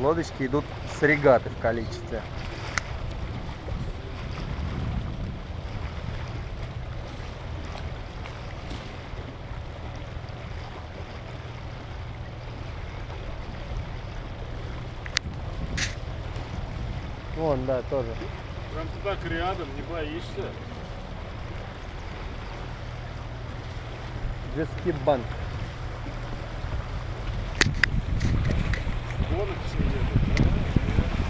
Лодочки идут с регаты в количестве. Вон, да, тоже. Прям туда к рядом, не боишься? Джески банк. Гонок все едут. Да,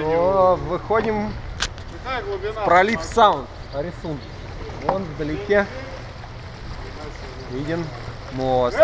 О, выходим Какая глубина? в пролив. Саунд. Рисунок. Вон вдалеке виден мост.